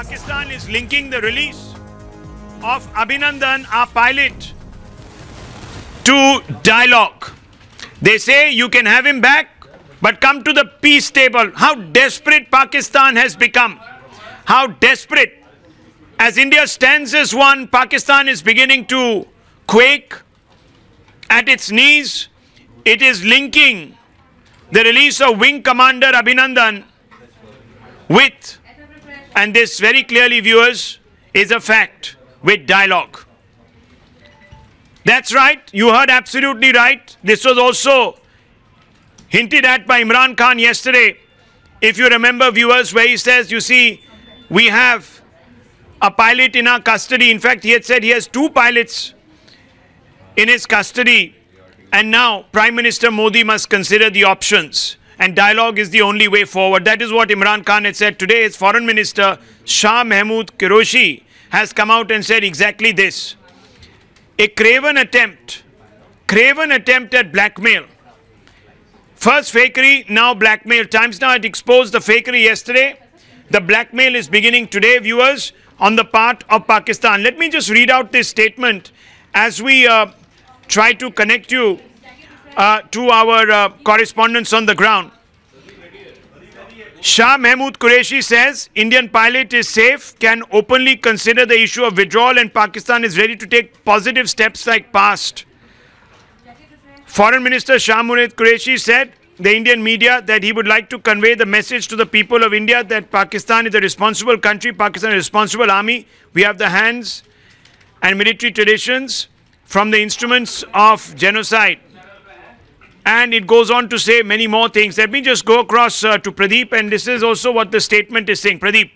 Pakistan is linking the release of Abhinandan, our pilot, to dialogue. They say you can have him back, but come to the peace table. How desperate Pakistan has become. How desperate. As India stands as one, Pakistan is beginning to quake at its knees. It is linking the release of Wing Commander Abhinandan with, and this very clearly, viewers, is a fact, with dialogue. That's right, you heard absolutely right. This was also hinted at by Imran Khan yesterday. If you remember, viewers, where he says, you see, we have a pilot in our custody. In fact, he had said he has two pilots in his custody. And now Prime Minister Modi must consider the options. And dialogue is the only way forward. That is what Imran Khan had said today. His foreign minister, Shah Mahmood Qureshi, has come out and said exactly this. A craven attempt, craven attempt at blackmail. First fakery, now blackmail. Times Now had exposed the fakery yesterday. The blackmail is beginning today, viewers, on the part of Pakistan. Let me just read out this statement as we uh, try to connect you uh, to our uh, correspondents on the ground. Shah Mahmood Qureshi says Indian pilot is safe, can openly consider the issue of withdrawal and Pakistan is ready to take positive steps like past. Foreign Minister Shah Mahmood Qureshi said the Indian media that he would like to convey the message to the people of India that Pakistan is a responsible country, Pakistan is a responsible army. We have the hands and military traditions from the instruments of genocide. And it goes on to say many more things. Let me just go across uh, to Pradeep, and this is also what the statement is saying. Pradeep.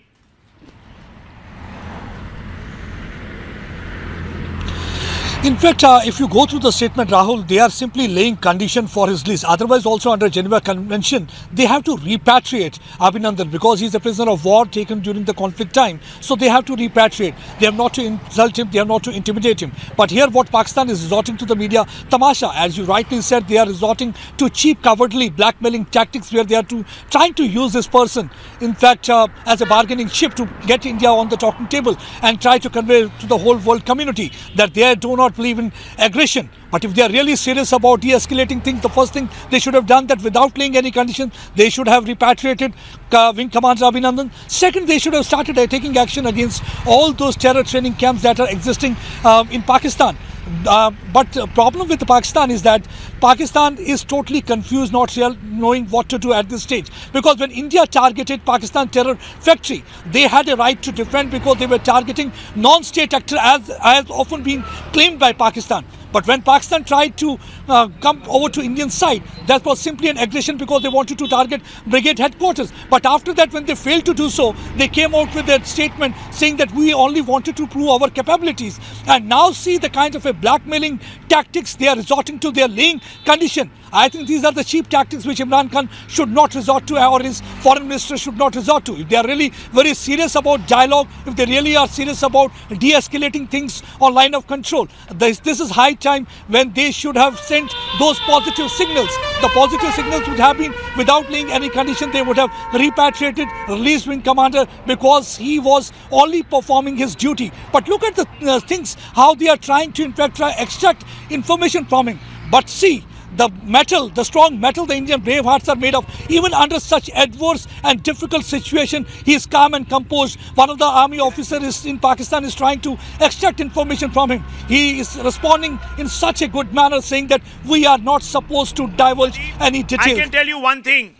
In fact, uh, if you go through the statement, Rahul, they are simply laying condition for his release. Otherwise, also under Geneva Convention, they have to repatriate Abhinandan because he's a prisoner of war taken during the conflict time. So they have to repatriate. They have not to insult him. They have not to intimidate him. But here, what Pakistan is resorting to the media, tamasha, as you rightly said, they are resorting to cheap, cowardly blackmailing tactics where they are to trying to use this person, in fact, uh, as a bargaining chip to get India on the talking table and try to convey to the whole world community that they do not believe in aggression. But if they are really serious about de-escalating things, the first thing they should have done that without laying any conditions, they should have repatriated uh, Wing Commander Abhinandan. Second, they should have started uh, taking action against all those terror training camps that are existing um, in Pakistan. Uh, but the problem with Pakistan is that Pakistan is totally confused, not real, knowing what to do at this stage. Because when India targeted Pakistan terror factory, they had a right to defend because they were targeting non-state actors as has often been claimed by Pakistan. But when Pakistan tried to uh, come over to Indian side, that was simply an aggression because they wanted to target brigade headquarters. But after that, when they failed to do so, they came out with a statement saying that we only wanted to prove our capabilities. And now see the kind of a blackmailing tactics they are resorting to. They are laying condition. I think these are the cheap tactics which Imran Khan should not resort to or his foreign minister should not resort to. If they are really very serious about dialogue, if they really are serious about de-escalating things on line of control, this, this is high time when they should have sent those positive signals. The positive signals would have been without laying any condition, they would have repatriated, released wing commander because he was only performing his duty. But look at the uh, things, how they are trying to in fact extract information from him. But see, the metal, the strong metal the Indian brave hearts are made of, even under such adverse and difficult situation, he is calm and composed. One of the army officers in Pakistan is trying to extract information from him. He is responding in such a good manner, saying that we are not supposed to divulge any details. I can tell you one thing.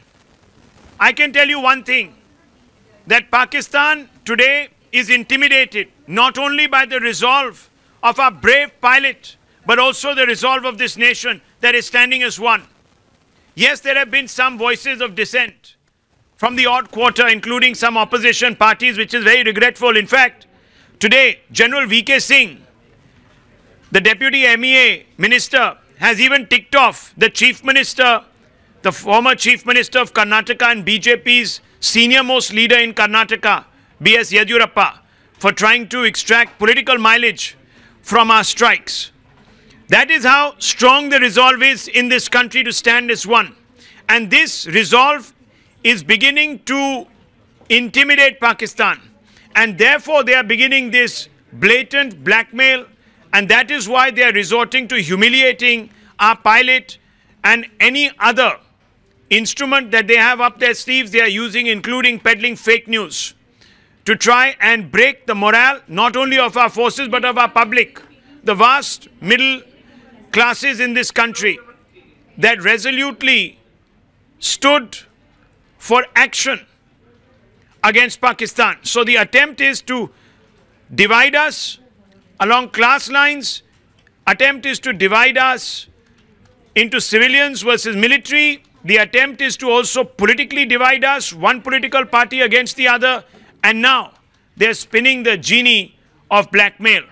I can tell you one thing. That Pakistan today is intimidated not only by the resolve of our brave pilot, but also the resolve of this nation that is standing as one. Yes, there have been some voices of dissent from the odd quarter, including some opposition parties, which is very regretful. In fact, today, General V.K. Singh, the Deputy MEA Minister, has even ticked off the Chief Minister, the former Chief Minister of Karnataka and BJP's senior most leader in Karnataka, B.S. Yediyurappa, for trying to extract political mileage from our strikes. That is how strong the resolve is in this country to stand as one. And this resolve is beginning to intimidate Pakistan. And therefore, they are beginning this blatant blackmail. And that is why they are resorting to humiliating our pilot and any other instrument that they have up their sleeves they are using, including peddling fake news, to try and break the morale not only of our forces but of our public, the vast middle classes in this country that resolutely stood for action against Pakistan. So the attempt is to divide us along class lines, attempt is to divide us into civilians versus military. The attempt is to also politically divide us, one political party against the other. And now they're spinning the genie of blackmail.